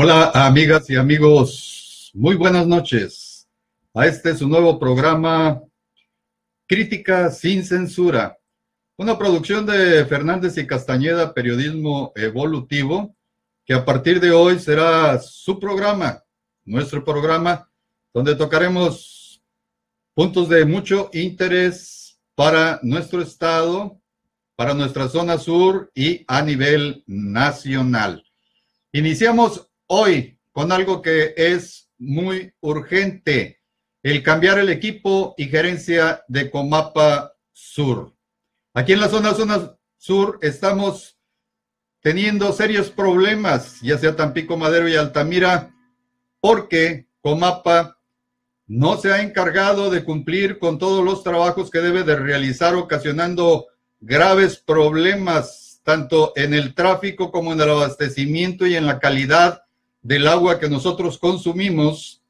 Hola amigas y amigos, muy buenas noches a este su nuevo programa Crítica sin Censura, una producción de Fernández y Castañeda, Periodismo Evolutivo, que a partir de hoy será su programa, nuestro programa, donde tocaremos puntos de mucho interés para nuestro estado, para nuestra zona sur y a nivel nacional. Iniciamos hoy con algo que es muy urgente, el cambiar el equipo y gerencia de Comapa Sur. Aquí en la zona, zona sur estamos teniendo serios problemas, ya sea Tampico, Madero y Altamira, porque Comapa no se ha encargado de cumplir con todos los trabajos que debe de realizar, ocasionando graves problemas tanto en el tráfico como en el abastecimiento y en la calidad del agua que nosotros consumimos,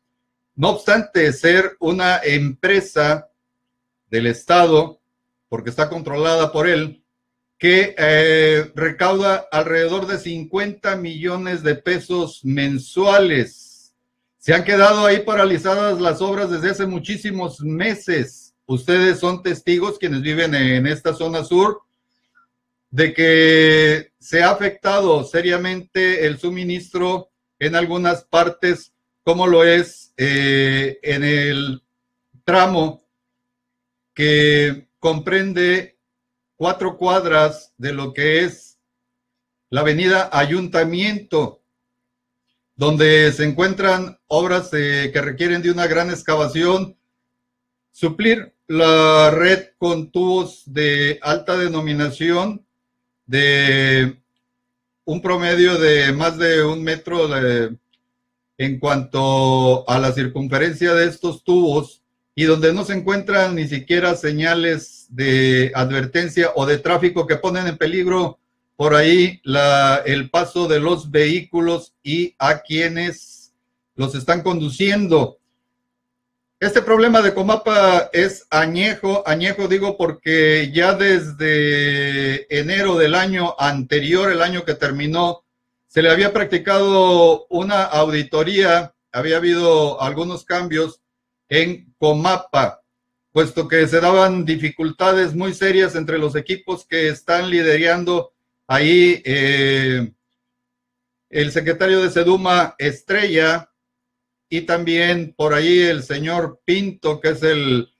no obstante ser una empresa del Estado, porque está controlada por él, que eh, recauda alrededor de 50 millones de pesos mensuales. Se han quedado ahí paralizadas las obras desde hace muchísimos meses. Ustedes son testigos, quienes viven en esta zona sur, de que se ha afectado seriamente el suministro en algunas partes, como lo es eh, en el tramo que comprende cuatro cuadras de lo que es la avenida Ayuntamiento, donde se encuentran obras eh, que requieren de una gran excavación, suplir la red con tubos de alta denominación de un promedio de más de un metro en cuanto a la circunferencia de estos tubos y donde no se encuentran ni siquiera señales de advertencia o de tráfico que ponen en peligro por ahí la, el paso de los vehículos y a quienes los están conduciendo. Este problema de Comapa es añejo, añejo digo porque ya desde enero del año anterior, el año que terminó, se le había practicado una auditoría, había habido algunos cambios en Comapa, puesto que se daban dificultades muy serias entre los equipos que están liderando ahí eh, el secretario de Seduma Estrella, y también por ahí el señor Pinto, que es el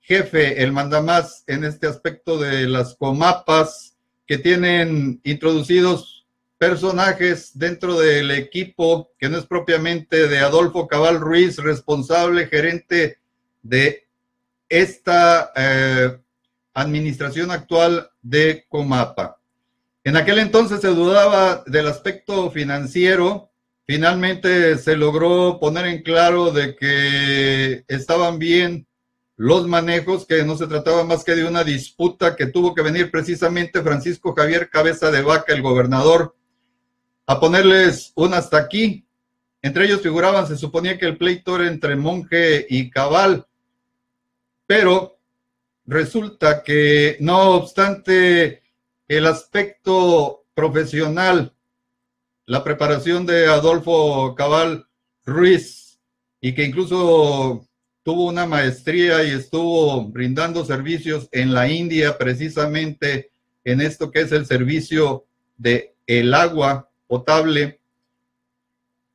jefe, el mandamás en este aspecto de las comapas, que tienen introducidos personajes dentro del equipo que no es propiamente de Adolfo Cabal Ruiz, responsable gerente de esta eh, administración actual de Comapa. En aquel entonces se dudaba del aspecto financiero, Finalmente se logró poner en claro de que estaban bien los manejos, que no se trataba más que de una disputa que tuvo que venir precisamente Francisco Javier Cabeza de Vaca, el gobernador, a ponerles un hasta aquí. Entre ellos figuraban, se suponía que el pleito era entre Monje y Cabal, pero resulta que no obstante el aspecto profesional la preparación de Adolfo Cabal Ruiz y que incluso tuvo una maestría y estuvo brindando servicios en la India precisamente en esto que es el servicio de el agua potable.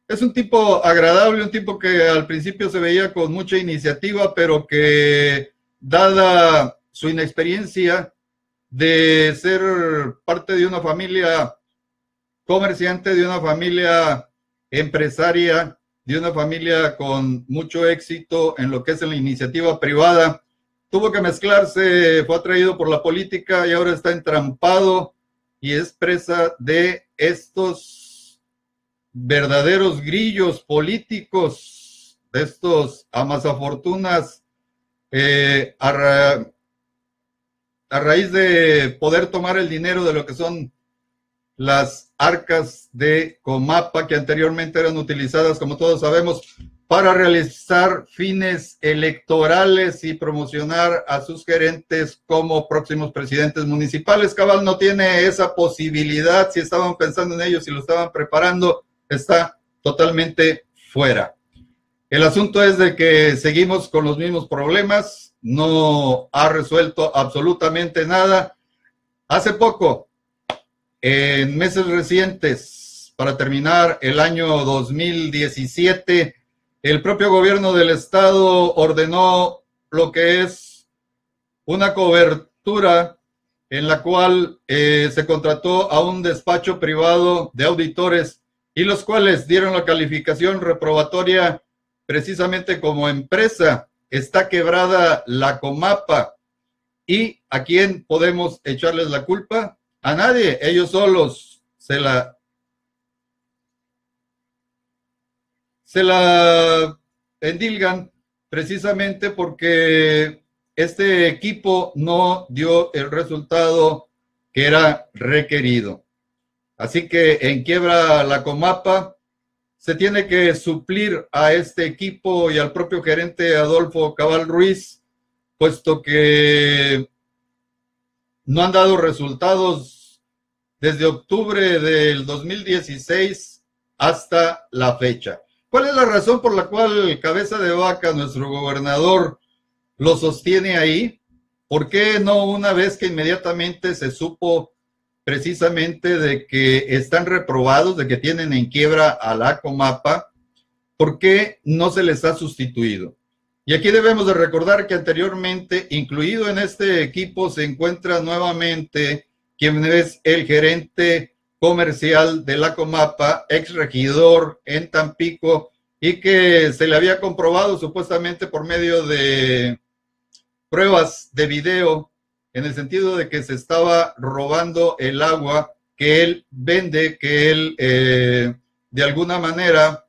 Es un tipo agradable, un tipo que al principio se veía con mucha iniciativa, pero que dada su inexperiencia de ser parte de una familia comerciante de una familia empresaria, de una familia con mucho éxito en lo que es la iniciativa privada. Tuvo que mezclarse, fue atraído por la política y ahora está entrampado y es presa de estos verdaderos grillos políticos, de estos amasafortunas, eh, a raíz de poder tomar el dinero de lo que son las arcas de Comapa que anteriormente eran utilizadas, como todos sabemos, para realizar fines electorales y promocionar a sus gerentes como próximos presidentes municipales. Cabal no tiene esa posibilidad, si estaban pensando en ello, si lo estaban preparando, está totalmente fuera. El asunto es de que seguimos con los mismos problemas, no ha resuelto absolutamente nada. Hace poco, en meses recientes, para terminar el año 2017, el propio gobierno del estado ordenó lo que es una cobertura en la cual eh, se contrató a un despacho privado de auditores y los cuales dieron la calificación reprobatoria precisamente como empresa. Está quebrada la Comapa. ¿Y a quién podemos echarles la culpa? A nadie. Ellos solos se la se la endilgan precisamente porque este equipo no dio el resultado que era requerido. Así que en quiebra la Comapa se tiene que suplir a este equipo y al propio gerente Adolfo Cabal Ruiz, puesto que no han dado resultados desde octubre del 2016 hasta la fecha. ¿Cuál es la razón por la cual Cabeza de Vaca, nuestro gobernador, lo sostiene ahí? ¿Por qué no una vez que inmediatamente se supo precisamente de que están reprobados, de que tienen en quiebra a la Comapa, ¿por qué no se les ha sustituido? Y aquí debemos de recordar que anteriormente, incluido en este equipo, se encuentra nuevamente quien es el gerente comercial de la Comapa, ex regidor en Tampico, y que se le había comprobado supuestamente por medio de pruebas de video en el sentido de que se estaba robando el agua que él vende, que él eh, de alguna manera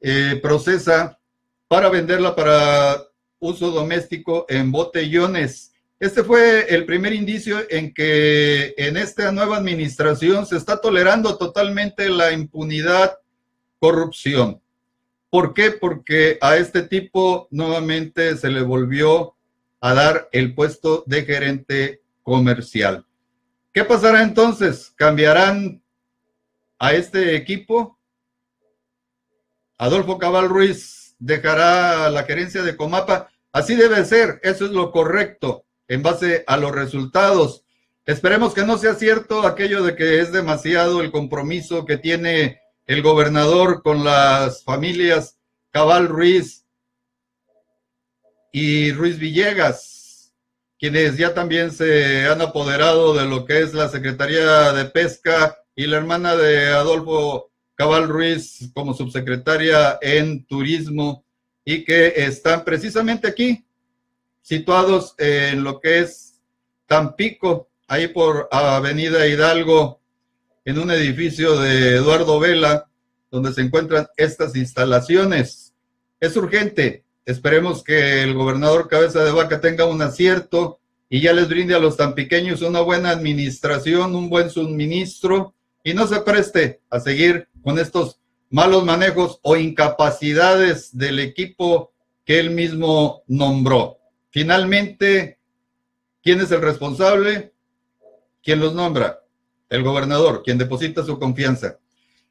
eh, procesa para venderla para uso doméstico en botellones. Este fue el primer indicio en que en esta nueva administración se está tolerando totalmente la impunidad, corrupción. ¿Por qué? Porque a este tipo nuevamente se le volvió a dar el puesto de gerente comercial. ¿Qué pasará entonces? ¿Cambiarán a este equipo? Adolfo Cabal Ruiz dejará la gerencia de Comapa. Así debe ser, eso es lo correcto en base a los resultados. Esperemos que no sea cierto aquello de que es demasiado el compromiso que tiene el gobernador con las familias Cabal Ruiz y Ruiz Villegas, quienes ya también se han apoderado de lo que es la Secretaría de Pesca y la hermana de Adolfo Cabal Ruiz como subsecretaria en Turismo y que están precisamente aquí, situados en lo que es Tampico, ahí por Avenida Hidalgo, en un edificio de Eduardo Vela, donde se encuentran estas instalaciones. Es urgente, Esperemos que el gobernador Cabeza de Vaca tenga un acierto y ya les brinde a los tan pequeños una buena administración, un buen suministro y no se preste a seguir con estos malos manejos o incapacidades del equipo que él mismo nombró. Finalmente, ¿quién es el responsable? ¿Quién los nombra? El gobernador, quien deposita su confianza.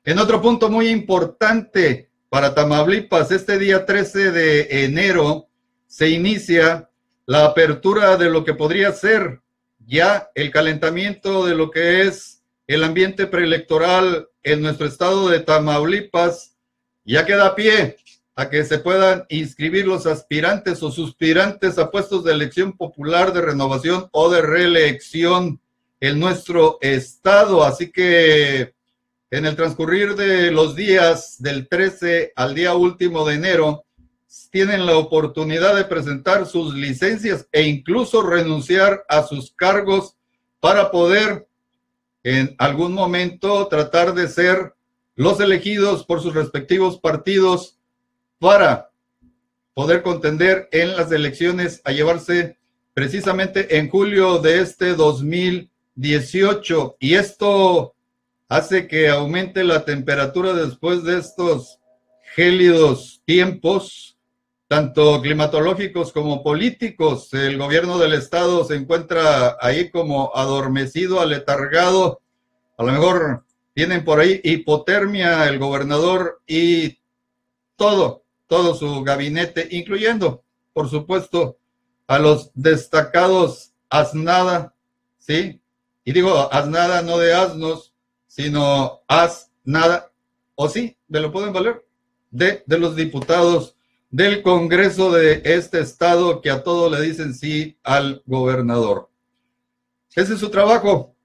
En otro punto muy importante, para Tamaulipas, este día 13 de enero se inicia la apertura de lo que podría ser ya el calentamiento de lo que es el ambiente preelectoral en nuestro estado de Tamaulipas. Ya queda pie a que se puedan inscribir los aspirantes o suspirantes a puestos de elección popular, de renovación o de reelección en nuestro estado. Así que en el transcurrir de los días del 13 al día último de enero, tienen la oportunidad de presentar sus licencias e incluso renunciar a sus cargos para poder en algún momento tratar de ser los elegidos por sus respectivos partidos para poder contender en las elecciones a llevarse precisamente en julio de este 2018. Y esto hace que aumente la temperatura después de estos gélidos tiempos, tanto climatológicos como políticos. El gobierno del estado se encuentra ahí como adormecido, aletargado. A lo mejor tienen por ahí hipotermia el gobernador y todo, todo su gabinete, incluyendo, por supuesto, a los destacados asnada, ¿sí? Y digo asnada no de asnos, sino as nada, o sí, me lo pueden valer, de, de los diputados del Congreso de este estado que a todo le dicen sí al gobernador. Ese es su trabajo,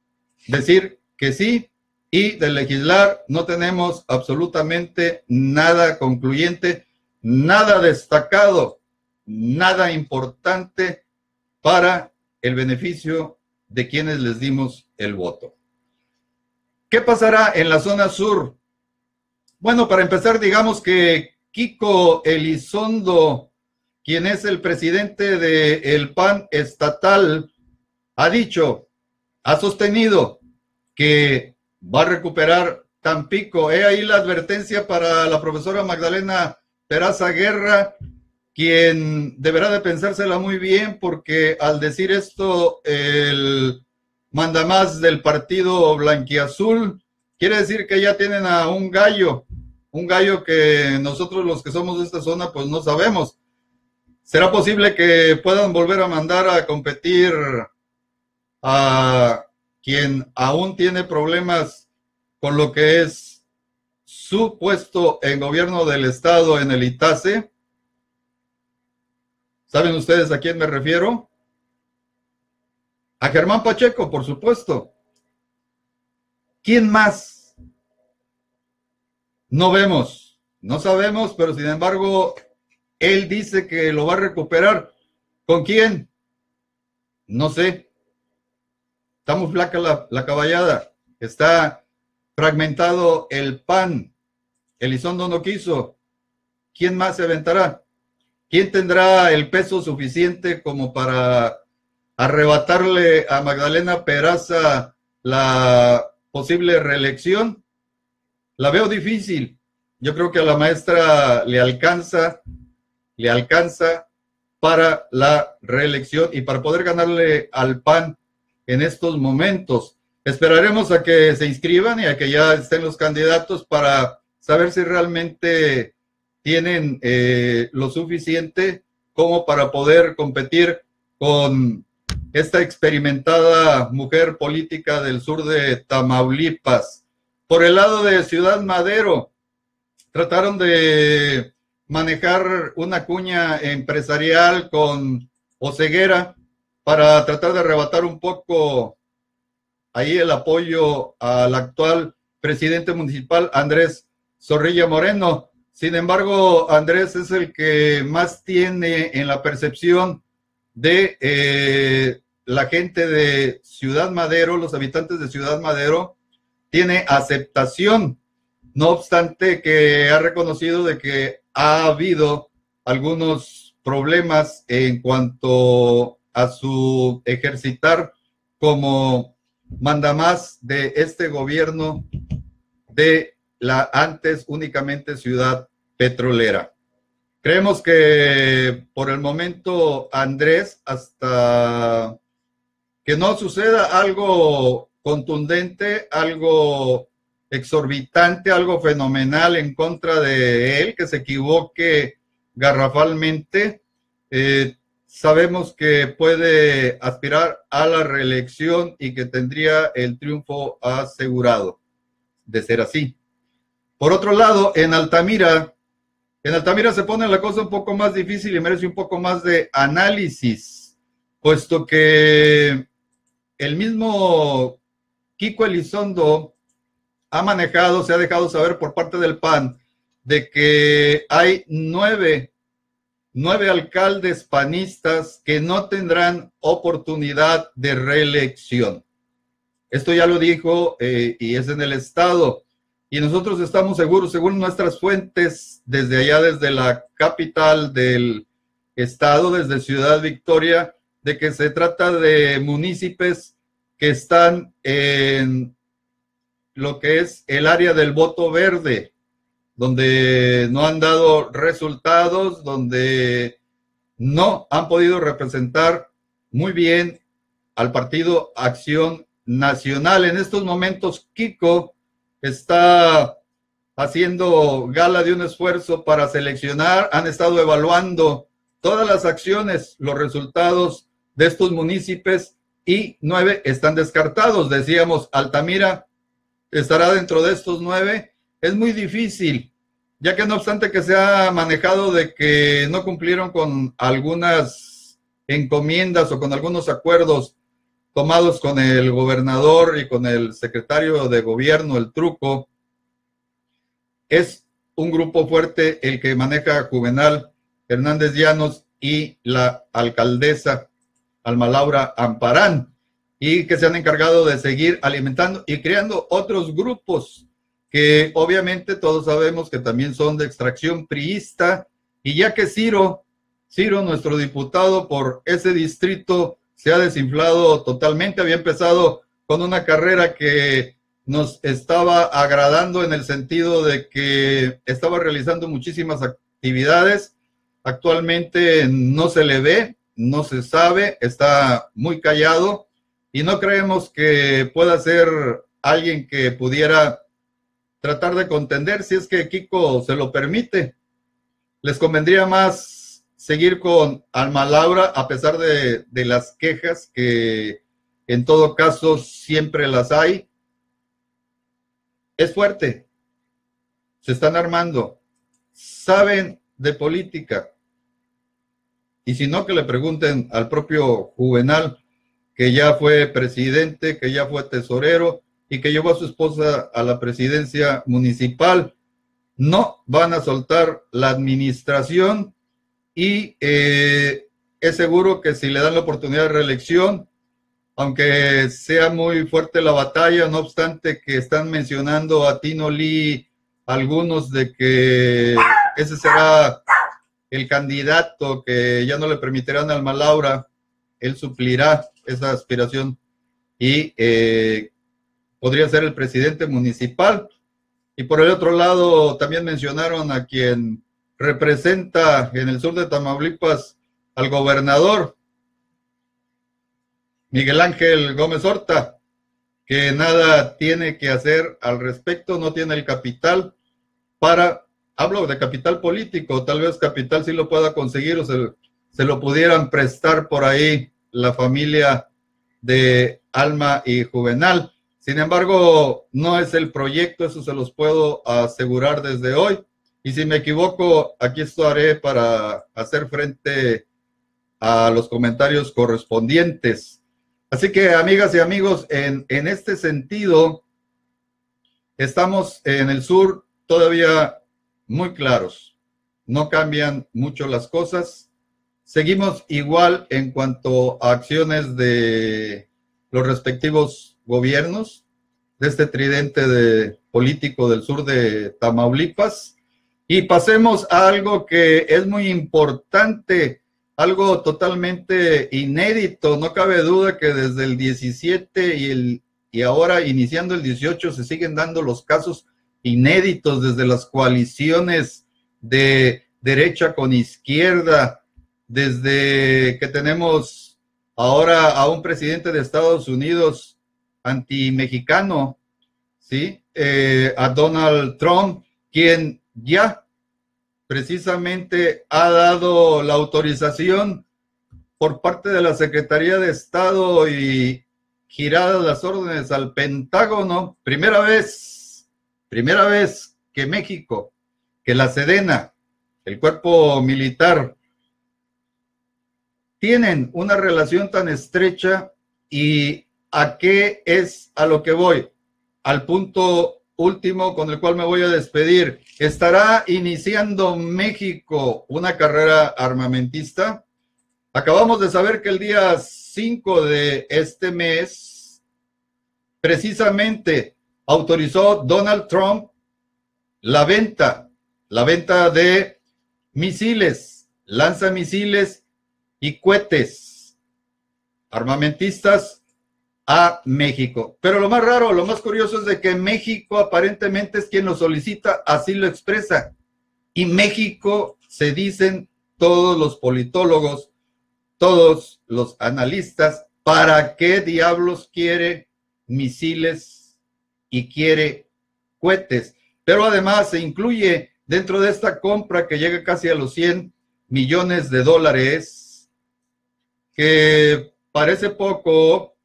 decir que sí y de legislar no tenemos absolutamente nada concluyente, nada destacado, nada importante para el beneficio de quienes les dimos el voto. ¿Qué pasará en la zona sur? Bueno, para empezar, digamos que Kiko Elizondo, quien es el presidente del PAN estatal, ha dicho, ha sostenido que va a recuperar Tampico. He ahí la advertencia para la profesora Magdalena Peraza Guerra, quien deberá de pensársela muy bien porque al decir esto, el mandamás del partido blanquiazul quiere decir que ya tienen a un gallo, un gallo que nosotros los que somos de esta zona pues no sabemos. ¿Será posible que puedan volver a mandar a competir a quien aún tiene problemas con lo que es su puesto en gobierno del estado en el ITASE. ¿Saben ustedes a quién me refiero? A Germán Pacheco, por supuesto. ¿Quién más? No vemos, no sabemos, pero sin embargo, él dice que lo va a recuperar. ¿Con quién? No sé. Está muy flaca la, caballada. Está fragmentado el pan. Elizondo no quiso. ¿Quién más se aventará? ¿Quién tendrá el peso suficiente como para arrebatarle a Magdalena Peraza la posible reelección? La veo difícil. Yo creo que a la maestra le alcanza, le alcanza para la reelección y para poder ganarle al PAN en estos momentos. Esperaremos a que se inscriban y a que ya estén los candidatos para saber si realmente tienen eh, lo suficiente como para poder competir con esta experimentada mujer política del sur de Tamaulipas. Por el lado de Ciudad Madero, trataron de manejar una cuña empresarial con Oceguera para tratar de arrebatar un poco ahí el apoyo al actual presidente municipal Andrés Zorrilla Moreno. Sin embargo, Andrés es el que más tiene en la percepción de eh, la gente de Ciudad Madero, los habitantes de Ciudad Madero, tiene aceptación. No obstante que ha reconocido de que ha habido algunos problemas en cuanto a su ejercitar como mandamás de este gobierno de la antes únicamente ciudad petrolera. Creemos que por el momento, Andrés, hasta que no suceda algo contundente, algo exorbitante, algo fenomenal en contra de él, que se equivoque garrafalmente, eh, sabemos que puede aspirar a la reelección y que tendría el triunfo asegurado de ser así. Por otro lado, en Altamira, en Altamira se pone la cosa un poco más difícil y merece un poco más de análisis, puesto que el mismo Kiko Elizondo ha manejado, se ha dejado saber por parte del PAN de que hay nueve nueve alcaldes panistas que no tendrán oportunidad de reelección. Esto ya lo dijo eh, y es en el Estado. Y nosotros estamos seguros, según nuestras fuentes, desde allá, desde la capital del Estado, desde Ciudad Victoria, de que se trata de municipios que están en lo que es el área del voto verde, donde no han dado resultados, donde no han podido representar muy bien al partido Acción Nacional. En estos momentos, Kiko está haciendo gala de un esfuerzo para seleccionar, han estado evaluando todas las acciones, los resultados de estos municipios y nueve están descartados. Decíamos, Altamira estará dentro de estos nueve. Es muy difícil, ya que no obstante que se ha manejado de que no cumplieron con algunas encomiendas o con algunos acuerdos tomados con el gobernador y con el secretario de gobierno, el truco, es un grupo fuerte el que maneja Juvenal Hernández Llanos y la alcaldesa Alma Laura Amparán, y que se han encargado de seguir alimentando y creando otros grupos que obviamente todos sabemos que también son de extracción priista, y ya que Ciro, Ciro, nuestro diputado por ese distrito, se ha desinflado totalmente, había empezado con una carrera que nos estaba agradando en el sentido de que estaba realizando muchísimas actividades. Actualmente no se le ve, no se sabe, está muy callado y no creemos que pueda ser alguien que pudiera tratar de contender si es que Kiko se lo permite. Les convendría más seguir con Alma Laura a pesar de, de las quejas que en todo caso siempre las hay es fuerte. Se están armando. Saben de política. Y si no, que le pregunten al propio Juvenal, que ya fue presidente, que ya fue tesorero y que llevó a su esposa a la presidencia municipal. No van a soltar la administración y eh, es seguro que si le dan la oportunidad de reelección, aunque sea muy fuerte la batalla, no obstante que están mencionando a Tino Lee algunos de que ese será el candidato que ya no le permitirán al Malaura, él suplirá esa aspiración y eh, podría ser el presidente municipal. Y por el otro lado, también mencionaron a quien representa en el sur de Tamaulipas al gobernador, Miguel Ángel Gómez Horta, que nada tiene que hacer al respecto, no tiene el capital para, hablo de capital político, tal vez capital sí lo pueda conseguir o se, se lo pudieran prestar por ahí la familia de Alma y Juvenal. Sin embargo, no es el proyecto, eso se los puedo asegurar desde hoy. Y si me equivoco, aquí estaré para hacer frente a los comentarios correspondientes. Así que, amigas y amigos, en, en este sentido, estamos en el sur todavía muy claros. No cambian mucho las cosas. Seguimos igual en cuanto a acciones de los respectivos gobiernos, de este tridente de político del sur de Tamaulipas. Y pasemos a algo que es muy importante algo totalmente inédito. No cabe duda que desde el 17 y, el, y ahora iniciando el 18 se siguen dando los casos inéditos desde las coaliciones de derecha con izquierda, desde que tenemos ahora a un presidente de Estados Unidos anti-mexicano, ¿sí? Eh, a Donald Trump, quien ya precisamente ha dado la autorización por parte de la Secretaría de Estado y giradas las órdenes al Pentágono, primera vez, primera vez que México, que la Sedena, el cuerpo militar, tienen una relación tan estrecha y a qué es a lo que voy, al punto último con el cual me voy a despedir. ¿Estará iniciando México una carrera armamentista? Acabamos de saber que el día 5 de este mes, precisamente, autorizó Donald Trump la venta, la venta de misiles, lanzamisiles y cohetes armamentistas a México. Pero lo más raro, lo más curioso es de que México aparentemente es quien lo solicita, así lo expresa. Y México se dicen todos los politólogos, todos los analistas, ¿para qué diablos quiere misiles y quiere cohetes. Pero además se incluye dentro de esta compra que llega casi a los 100 millones de dólares, que parece poco,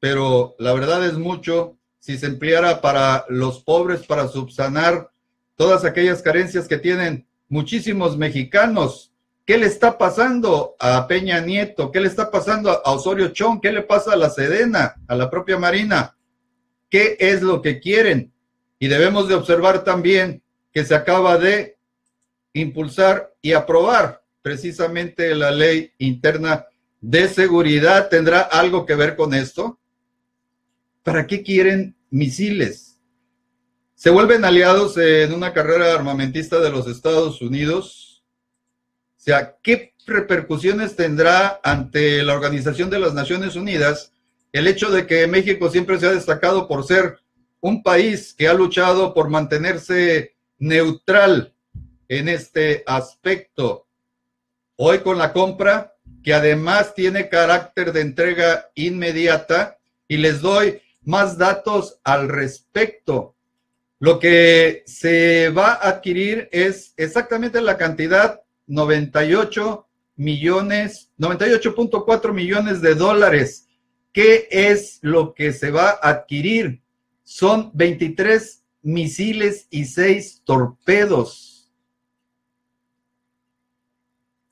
pero la verdad es mucho si se empleara para los pobres, para subsanar todas aquellas carencias que tienen muchísimos mexicanos. ¿Qué le está pasando a Peña Nieto? ¿Qué le está pasando a Osorio Chong? ¿Qué le pasa a la Sedena, a la propia Marina? ¿Qué es lo que quieren? Y debemos de observar también que se acaba de impulsar y aprobar precisamente la ley interna de seguridad. ¿Tendrá algo que ver con esto? ¿Para qué quieren misiles? Se vuelven aliados en una carrera armamentista de los Estados Unidos. O sea, ¿qué repercusiones tendrá ante la Organización de las Naciones Unidas el hecho de que México siempre se ha destacado por ser un país que ha luchado por mantenerse neutral en este aspecto? Hoy con la compra, que además tiene carácter de entrega inmediata, y les doy más datos al respecto. Lo que se va a adquirir es exactamente la cantidad 98 millones, 98.4 millones de dólares. ¿Qué es lo que se va a adquirir? Son 23 misiles y 6 torpedos.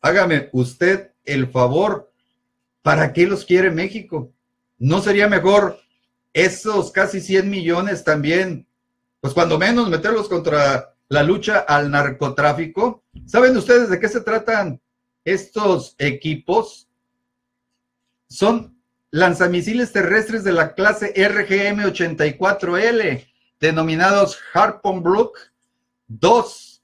Hágame usted el favor, ¿para qué los quiere México? ¿No sería mejor esos casi 100 millones también, pues cuando menos meterlos contra la lucha al narcotráfico. ¿Saben ustedes de qué se tratan estos equipos? Son lanzamisiles terrestres de la clase RGM-84L, denominados Harpoon Brook 2,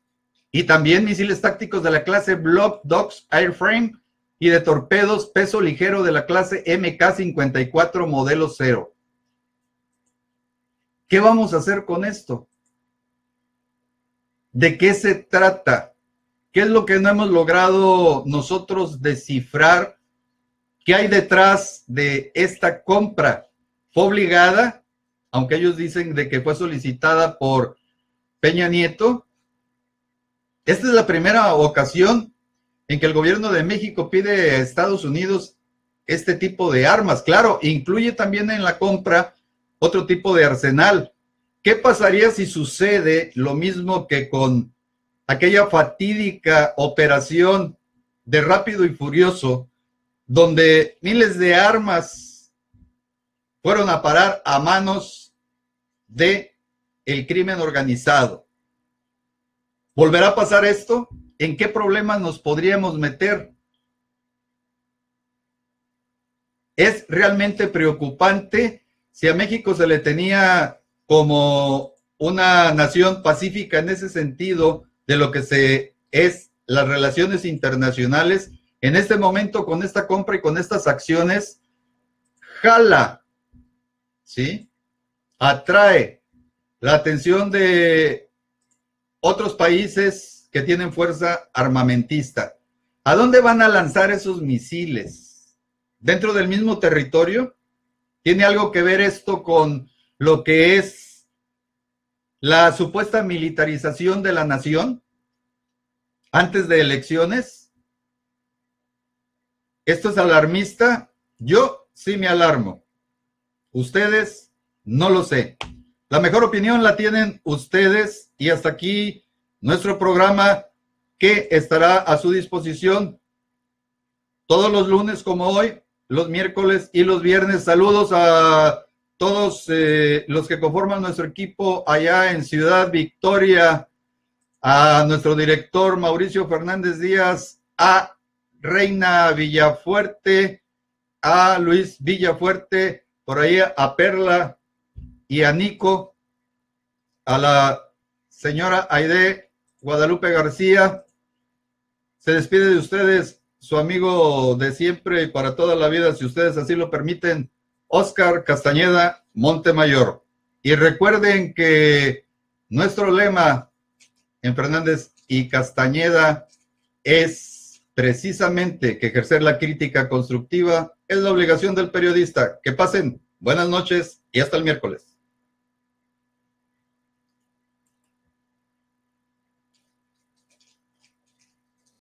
y también misiles tácticos de la clase Block Dogs Airframe y de torpedos peso ligero de la clase MK-54 modelo 0. ¿Qué vamos a hacer con esto? ¿De qué se trata? ¿Qué es lo que no hemos logrado nosotros descifrar? ¿Qué hay detrás de esta compra? ¿Fue obligada? Aunque ellos dicen de que fue solicitada por Peña Nieto. Esta es la primera ocasión en que el gobierno de México pide a Estados Unidos este tipo de armas. Claro, incluye también en la compra otro tipo de arsenal. ¿Qué pasaría si sucede lo mismo que con aquella fatídica operación de Rápido y Furioso, donde miles de armas fueron a parar a manos de el crimen organizado? ¿Volverá a pasar esto? ¿En qué problemas nos podríamos meter? Es realmente preocupante si a México se le tenía como una nación pacífica en ese sentido de lo que se es las relaciones internacionales, en este momento con esta compra y con estas acciones, jala, ¿sí? Atrae la atención de otros países que tienen fuerza armamentista. ¿A dónde van a lanzar esos misiles? ¿Dentro del mismo territorio? ¿Tiene algo que ver esto con lo que es la supuesta militarización de la nación antes de elecciones? ¿Esto es alarmista? Yo sí me alarmo. Ustedes no lo sé. La mejor opinión la tienen ustedes y hasta aquí nuestro programa que estará a su disposición todos los lunes como hoy los miércoles y los viernes. Saludos a todos eh, los que conforman nuestro equipo allá en Ciudad Victoria, a nuestro director Mauricio Fernández Díaz, a Reina Villafuerte, a Luis Villafuerte, por ahí a Perla y a Nico, a la señora Aide Guadalupe García. Se despide de ustedes su amigo de siempre y para toda la vida, si ustedes así lo permiten, Oscar Castañeda Montemayor. Y recuerden que nuestro lema en Fernández y Castañeda es precisamente que ejercer la crítica constructiva es la obligación del periodista. Que pasen buenas noches y hasta el miércoles.